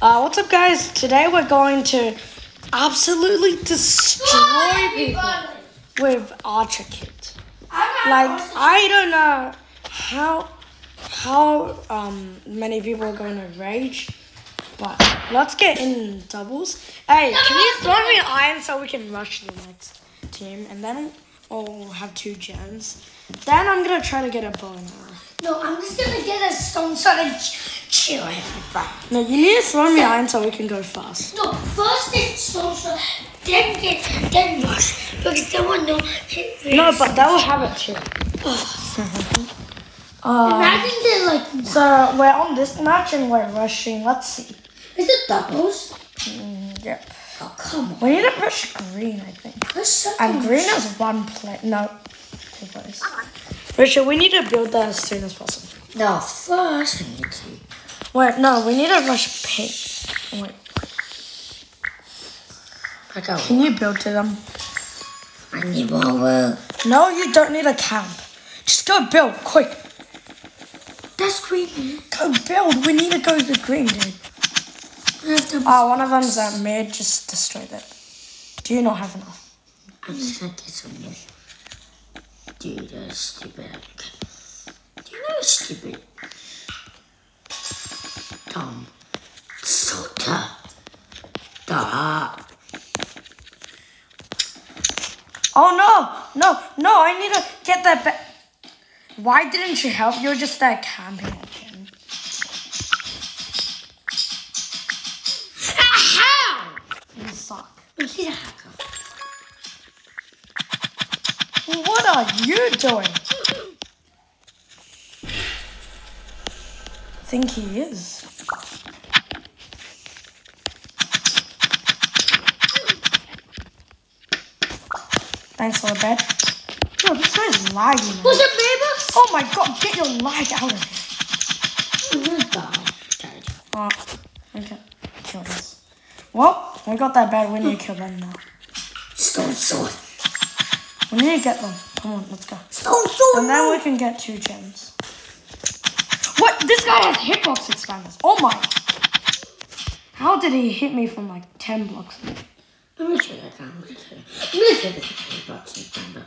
Uh, what's up, guys? Today we're going to absolutely destroy people with Archer Kit. Like I don't know how how um many people are going to rage, but let's get in doubles. Hey, can you throw me iron so we can rush the next team, and then we'll have two gens. Then I'm gonna try to get a bow and arrow. No, I'm just gonna get a stone sword and ch- chill everybody. No, you need to throw me iron so we can go fast. No, first get stone sword, then get then rush because someone know hit No, but that will have it too. uh, Imagine they like so we're on this match and we're rushing. Let's see. is it doubles? Mm, yep. Oh come on, We need to push green, I think. so And green has one play. No, two plays. Richard, we need to build that as soon as possible. No, first I need to. Wait, no, we need to rush paint. Wait, I got can you build to them? I need more wood. No, you don't need a camp. Just go build, quick. That's green. Go build. We need to go to the green, dude. I have to. Oh, one of them's at mid. Just destroy that. Do you not have enough? I'm just gonna get some more. Dude, that's stupid. You know stupid? Dumb. So dumb. Dumb. Oh no, no, no! I need to get that back. Why didn't you help? You're just there camping? You suck. He's What are you doing? I think he is. Thanks for the bed. Bro, this guy's lagging. man. What's up, baby? Oh my god, get your lag out of here. I'm gonna die. Died. Oh, uh, okay. Kill this. Well, we got that bed. We need to kill them now. Stone sword. We need to get them. Come on, let's go. Stone sword. And then we can get two gems. What? This guy has hitbox expanders. Oh my. How did he hit me from like 10 blocks away? I'm gonna that down. I'm gonna show I'm gonna show this box and thunder.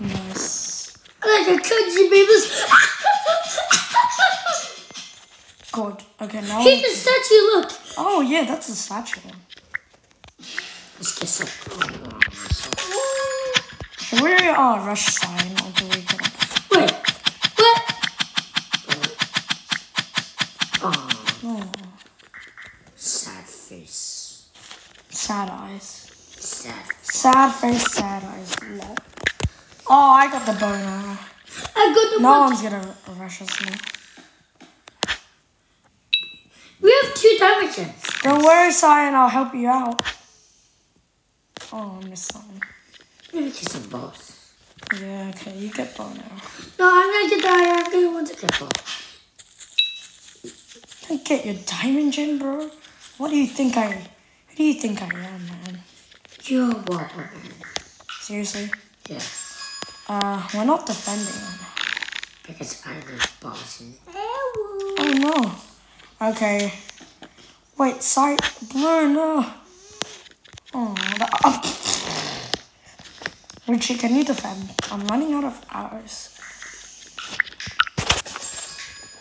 Nice. I like a country babies. Good. Okay, now. Here's the statue, look. Oh, yeah, that's a statue. Let's get some. Should we uh, rush sign do we get? Wait, what? Oh, Oh, sad face. sad eyes. Sad. Sad face, sad eyes. Lol. Oh, I got the boner. I got the No one. one's gonna rush us now. We have two damages. Don't worry, Cyan, I'll help you out. Oh, I missed something. Maybe get some balls. Yeah, okay, you get bow now. No, I'm gonna get iron. I'm gonna want to get ball. Don't get your diamond gem, bro. What do you think I... Who do you think I am, man? You're what? Seriously? Yeah, Uh, we're not defending. because I'm the boss. And Oh, no. Okay. Wait, sight... Blue, no. Oh, the... Oh. Richie, can you defend? I'm running out of hours.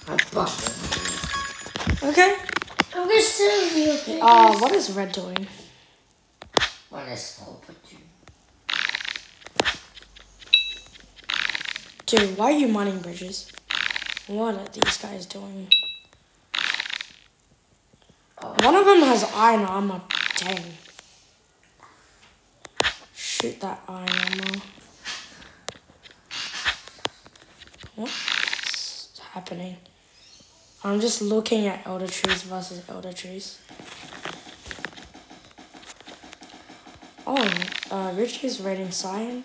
I bought them. Okay. I'm gonna save you, okay? Uh, what is red doing? What is open to? Dude, why are you mining bridges? What are these guys doing? One of them has iron armor. Dang. Shoot that iron armor. What's happening? I'm just looking at elder trees versus elder trees. Oh, uh, Richie's raiding Cyan.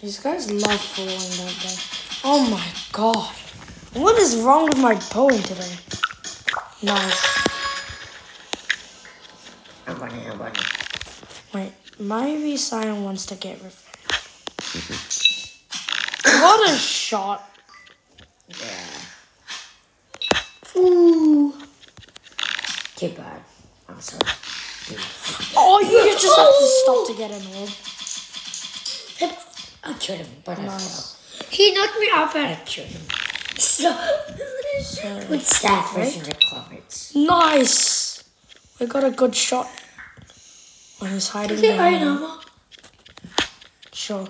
These guys love falling, don't they? Oh my god. What is wrong with my bowling today? Nice. I'm running, I'm running. Wait, maybe Cyan wants to get revenge. Mm-hmm. What a shot. Yeah. Ooh. Too bad. I'm sorry. Oh, you just have to stop to get an orb. I killed him, but I fell. He knocked me out, but I killed him. So, with that version of the. Nice. We got a good shot. When he's hiding Okay, behind. know. Sure.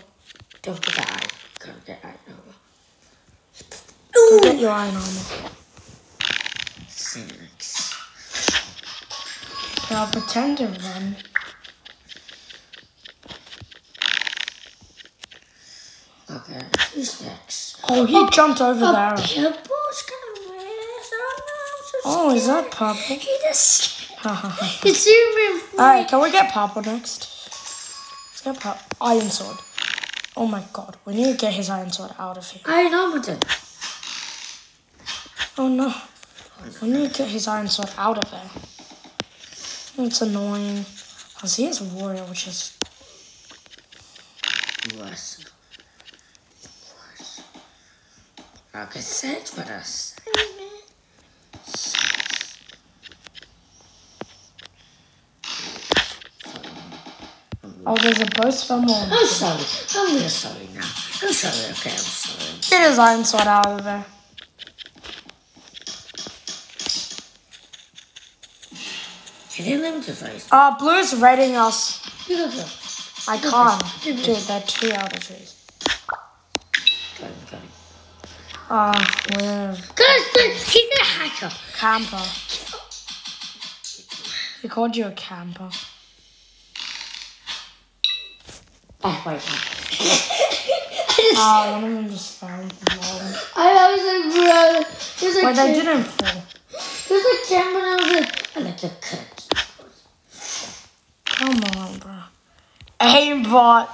Don't get the eye. Go get eye number. Go get your iron armor. Six. Now pretend to run. Okay, who's next? Oh, he jumped over Oh, there. Purple's gonna win. Oh Oh, is that purple? He just. Alright, It's even. can we get purple next? Let's get purple. Iron sword. Oh my god, we need to get his iron sword out of here. I know, but then. Oh no. We need to get his iron sword out of there. It's annoying. Because he is a warrior, which is. Was. Was. I said, for us. Oh, there's a boast from one. I'm sorry. I'm really sorry now. I'm sorry. Okay, I'm sorry. Get his iron sword out of there. Can you let me just like. Uh, blue's raiding us. You go, go. I can't. Dude, they're two elder trees. Go, go. We're Guys, guys, he's a hacker. camper. He called you a camper. Oh, wait. Ah, one of them just fell. I was like, bro. He was like, Wait, they didn't fall. He was like, camera, and I was like, I like to cut. Come on, bro. Aimbot.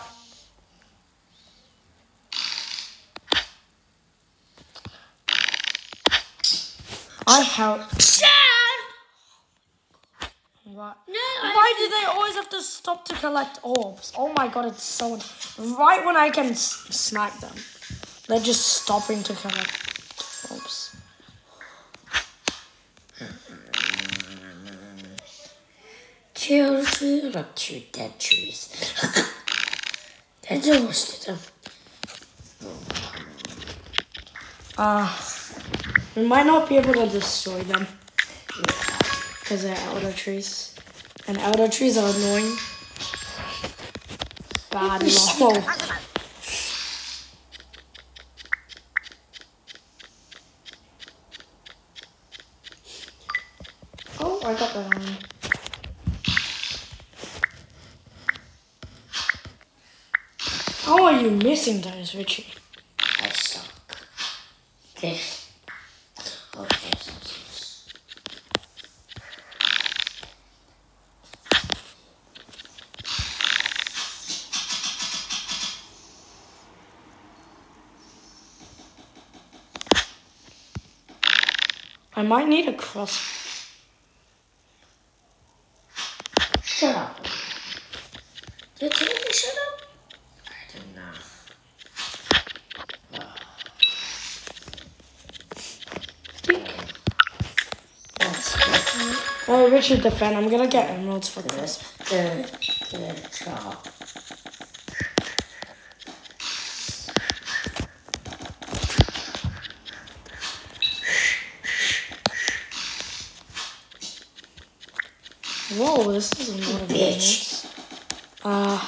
I help. Sad! What? No, Why do they always have to stop to collect orbs? Oh my god, it's so. Right when I can s- snipe them, they're just stopping to collect orbs. Kill two, like two dead trees. That's almost them. Uh, we might not be able to destroy them because they're elder trees, and elder trees are annoying. Bad lol. Oh, I got that on. How are you missing those, Richie? I suck. This. Oh, this. this. I might need a cross. Shut up. Did you tell me shut up? I don't know. Oh, Richard, defend. I'm gonna get emeralds for this. Whoa, this is a lot of Bitch. Uh,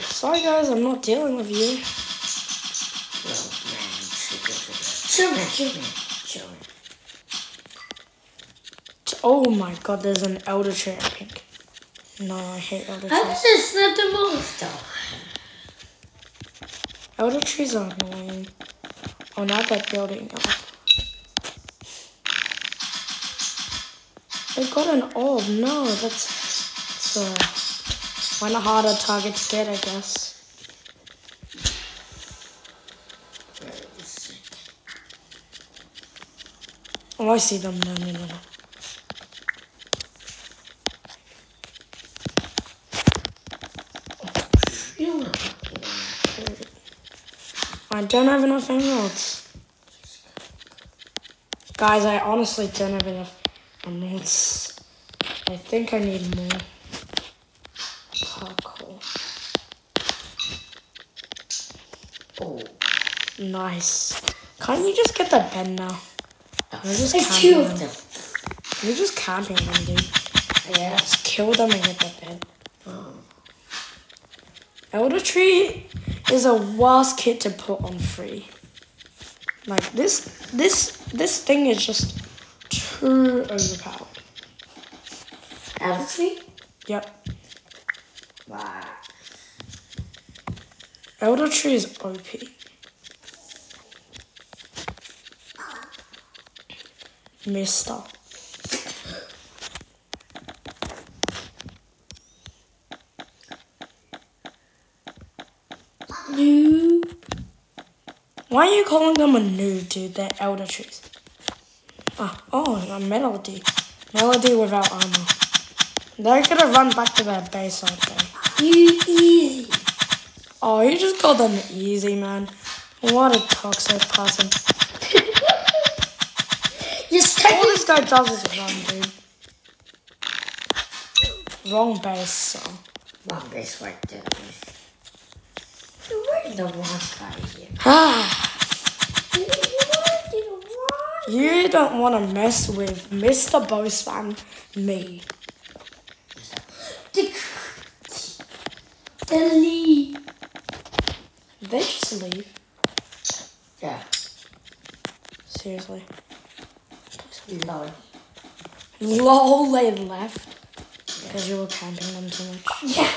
sorry guys, I'm not dealing with you. Oh my god, there's an elder tree, I think. No, I hate elder trees. does just snap the most though? Elder trees are annoying. Oh, now they're building up. They got an orb. No, that's, that's uh, one harder target to get, I guess. Oh, I see them. No, no, no, no. I don't have enough emeralds. Guys, I honestly don't have enough emeralds. I think I need more. Parkour. Oh. Nice. Can't you just get the bed now? You're just There's two of them. You're just camping them, dude. Yeah. Just kill them and get the bed. Oh. Elder Tree is a worst kit to put on free. Like this, this, this thing is just too overpowered. Yep, Wow. Elder Tree is OP. Mister. Noob. Why are you calling them a noob, dude? They're Elder Trees. Ah, oh, a Melody. Melody without armor. They're gonna run back to their base, aren't they? You easy. Oh, you just called them easy, man. What a toxic person. All this guy does is run, dude. Wrong base, so. Wrong base right there. Were the wrong guy here. Ah, You were the wrong. You don't want to mess with Mr. Boseman, me. The, the lead. They just leave? Yeah. Seriously. Lord. Lol, they left. Because you were camping them too much. Yeah.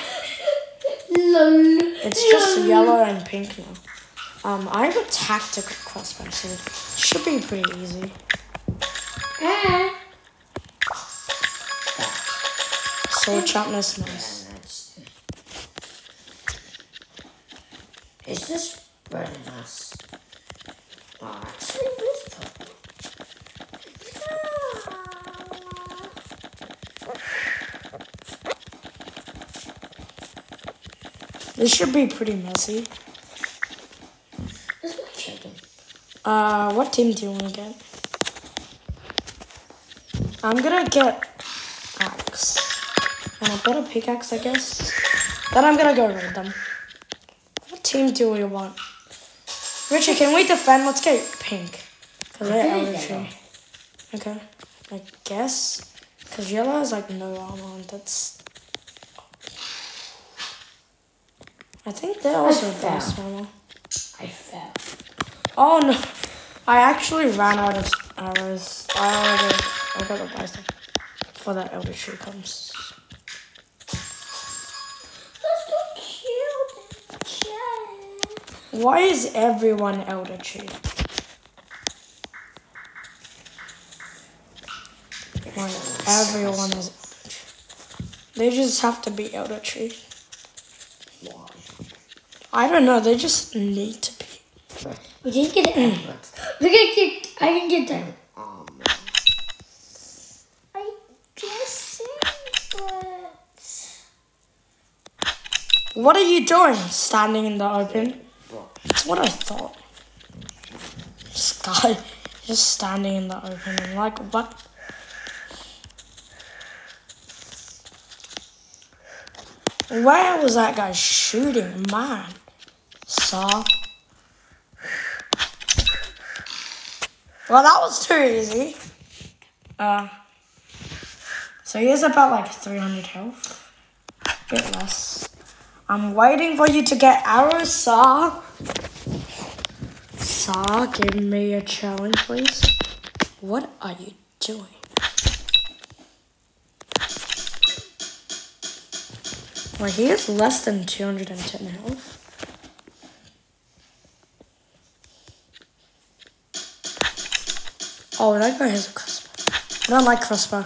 Lol. It's just yellow and pink now. Um, I have a tactical crossbow, so should be pretty easy. Ah. Sword sharpness, nice. That's- Is this running us? Oh, actually, this purple. This should be pretty messy. This is chicken. Uh, what team do you want to get? I'm gonna get axe. And I got a pickaxe, I guess. Then I'm gonna go raid them. What team do we want? Richard, can we defend? Let's get pink. Because they're think elder yellow. tree. Okay. I guess. Because yellow has like no armor and that's. I think they're also fell. best armor. I fell. Oh no! I actually ran out of arrows. I already, I gotta buy some before that elder tree comes. Let's go kill the. Why is everyone elder tree? Like everyone is. They just have to be elder tree. Why? I don't know. They just need to be. We didn't get an We can get. I can get that. Um, I guess it, but What are you doing? Standing in the open? That's what I thought. This guy just standing in the open. I'm like, what? Where was that guy shooting? Man. Saw. Well, that was too easy. Uh, so he has about like 300 health. A Bit less. I'm waiting for you to get arrows, Saw. Saw, give me a challenge, please. What are you doing? Well, he has less than 210 health. Oh, guy has a crossbow. I don't like crossbow.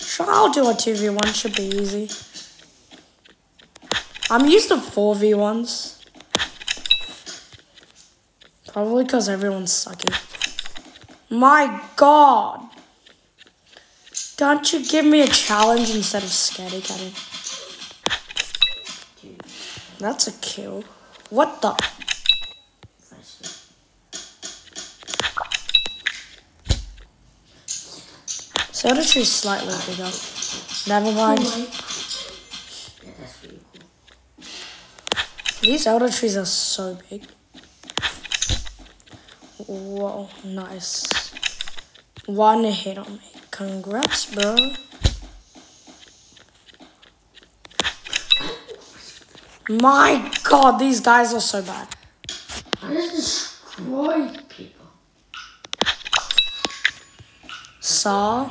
Sure, I'll do a 2v1, should be easy. I'm used to 4v1s. Probably because everyone's sucky. My god! Don't you give me a challenge instead of scatty cutting? That's a kill. What the? Soda tree's slightly bigger. Never mind. Yeah, that's really cool. These elder trees are so big. Whoa, nice. One hit on me. Congrats, bro. My god, these guys are so bad. I just destroyed people. Saw.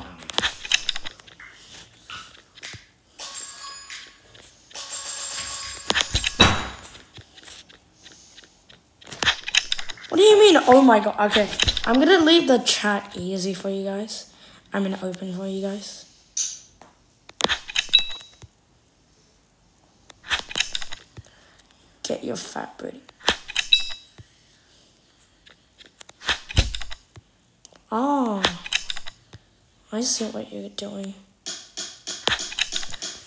Oh my god. Okay. I'm gonna leave the chat easy for you guys. I'm gonna open for you guys. Get your fat booty. Oh. I see what you're doing.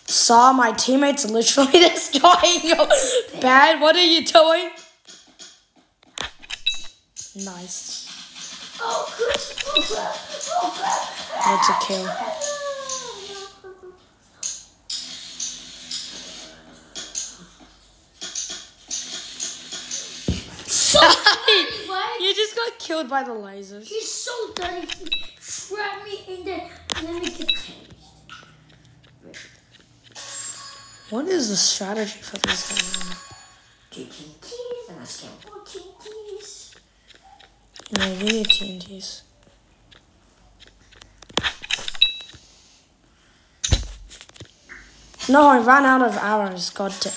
Saw my teammates literally destroying your Bad, What are you doing? Nice. Oh, good. Oh, crap. Oh, crap. That's a kill. So? You just got killed by the lasers. He's so dirty. He trapped me in there and then I get. What is the strategy for this game? Two TNTs and I scam more TNTs. No, you need TNTs. No, I ran out of arrows. God damn.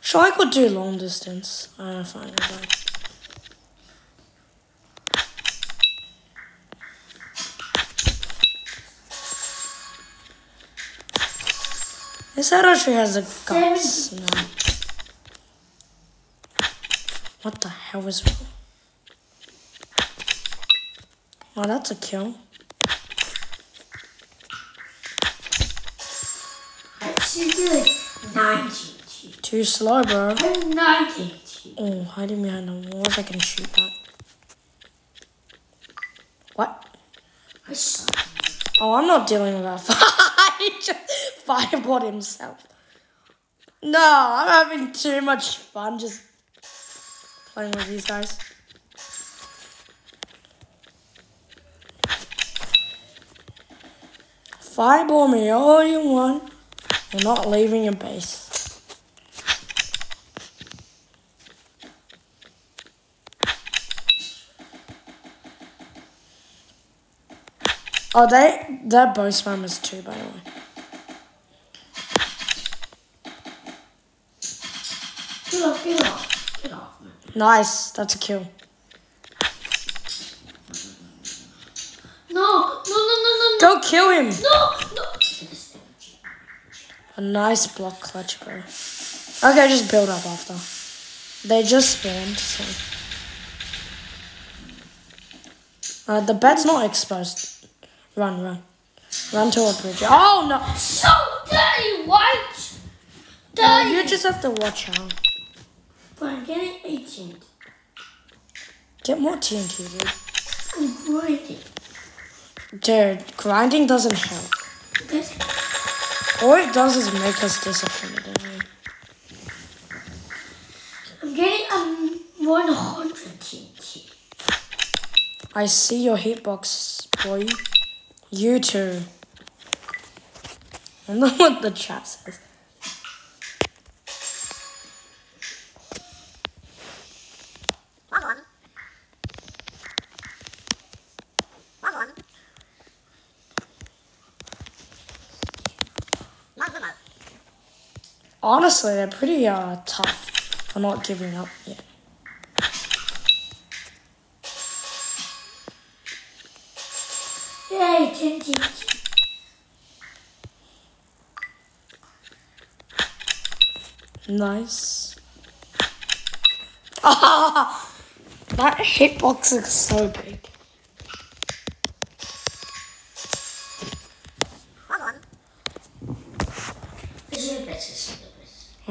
Sure, I could do long distance. I'm fine with that. This actually has a gun. No. What the hell is wrong? Oh, that's a kill. I should 90. Too slow, bro. I'm 90. Oh, hiding behind the walls, I can shoot that. What? Oh, I'm not dealing with that. just himself. No, I'm having too much fun just playing with these guys. Fireball me all you want. You're not leaving your base. Oh, they they're both spammers too, by the way. Get off, get off. Get off, man. Nice, that's a kill. No, no, no, no, no, no. Go kill him. No, no. A nice block clutch, bro. Okay, just build up after. They just spawned, so. Uh, the bed's not exposed. Run, run. Run to a bridge. Oh no! So dirty, white. Uh, you just have to watch out. But I'm getting 18. Get more TNT, dude. I'm grinding. Dude, grinding doesn't help. That's All it does is make us disappointed. in. I'm getting um 100 TNT. I see your hitbox, boy. You too. I know what the chat says. Honestly, they're pretty uh, tough for not giving up yet. Yay, 10 TNT. Nice. Ah, that hitbox is so big.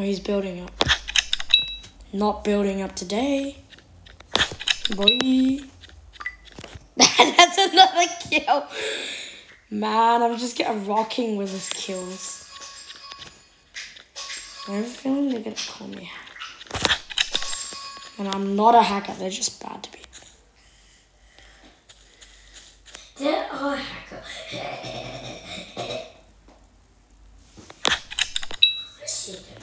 Oh, he's building up. Not building up today. Boy. That's another kill. Man, I'm just getting rocking with his kills. I have a feeling they're gonna call me hacker. And I'm not a hacker, they're just bad to be. There are hacker. I see them.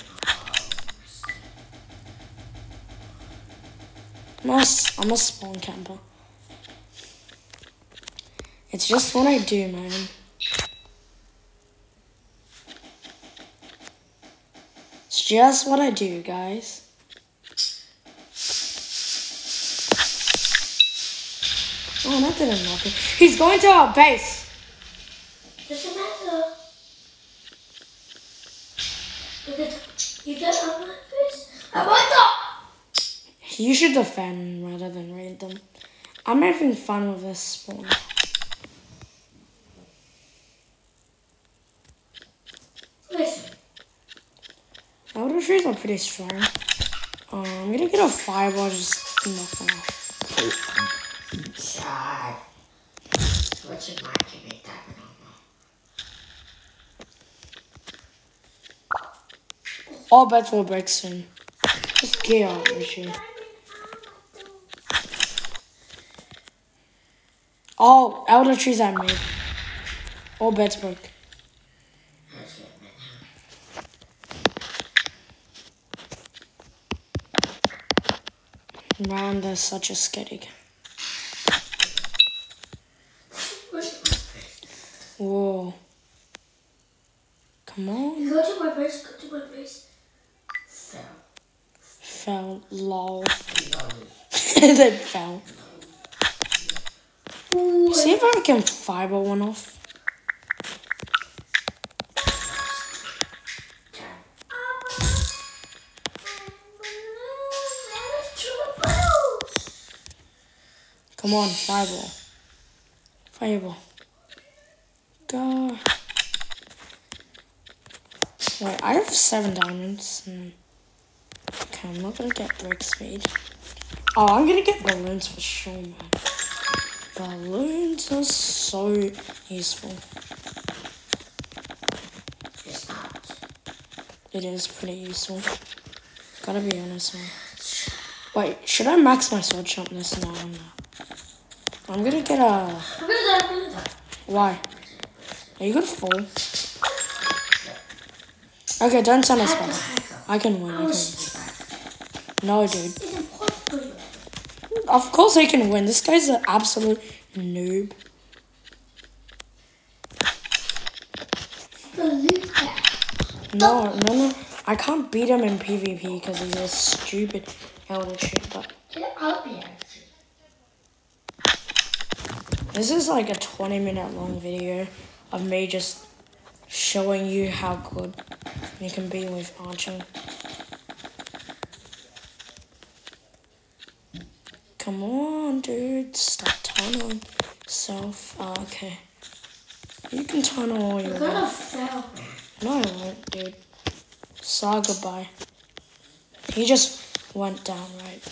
I'm a, I'm a spawn camper. It's just what I do, man. It's just what I do, guys. Oh, that knock it. He's going to our base. Doesn't matter. You get, you get on my face. I want that. You should defend rather than raid them. I'm having fun with this spawn. Listen. Elder trees are pretty strong. Um, I'm gonna get a fireball just to knock them off. Chad. What's mind to make that normal? All bets will break soon. Just get out, Richie. Oh, elder trees I made. All beds broke. That's man. There's such a skitty. Where's my face? Whoa. Come on. You go to my base, go to my base. Fell. Fell. Lol. Lol. they fell. Ooh, See if I can fiber oh one off. Come on, fireball. Oh. Fireball. Go. Oh. Wait, I have seven diamonds. Okay, I'm not gonna get brick speed. Oh, I'm gonna get balloons for sure, man. Balloons are so useful. It's not. It is pretty useful. Gotta be honest, man. Wait, should I max my sword sharpness? No, no. I'm gonna get a. I'm gonna die, I'm gonna die. Why? Are you gonna fall? Okay, don't send us back. I can win. I can will win. send you back. No, dude. Of course I can win. This guy's an absolute noob. No, no, no. I can't beat him in PvP because he's a stupid elder. But this is like a 20 minute long video of me just showing you how good you can be with arching. Come on, dude. Stop tunneling yourself. Ah, okay. You can tunnel all you You're want. gonna. No, I won't, dude. Saw goodbye. He just went down, right?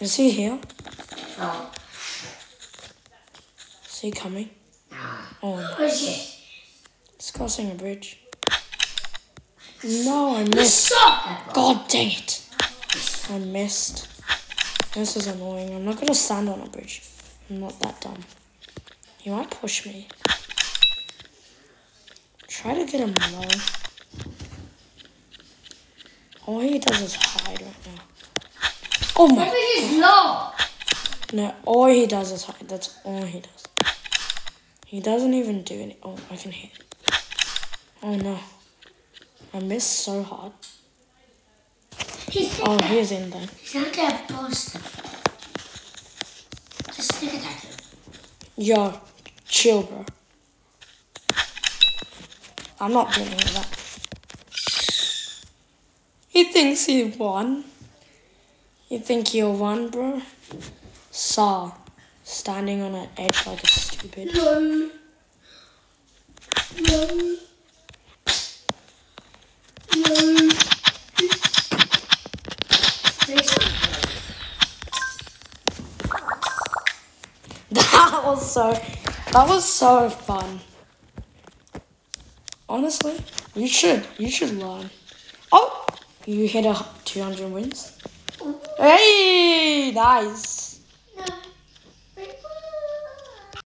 Is he here? Oh. Is he coming? Nah. Oh, no. Oh shit. He's crossing a bridge. No, I missed. God dang it. I missed. This is annoying. I'm not gonna stand on a bridge. I'm not that dumb. He might push me. Try to get him low. All he does is hide right now. Oh my Maybe he's low. No, all he does is hide. That's all he does. He doesn't even do any. Oh, I can hit. Oh no. I missed so hard. He's Oh, he is in there. He's gonna get busted. Just look at that. Yo, chill, bro. I'm not getting that. He thinks he won. You think you won, bro? Saw standing on an edge like a stupid. No. No. That was so. That was so fun. Honestly, you should. You should learn. Oh, you hit a 200 wins. Hey, nice.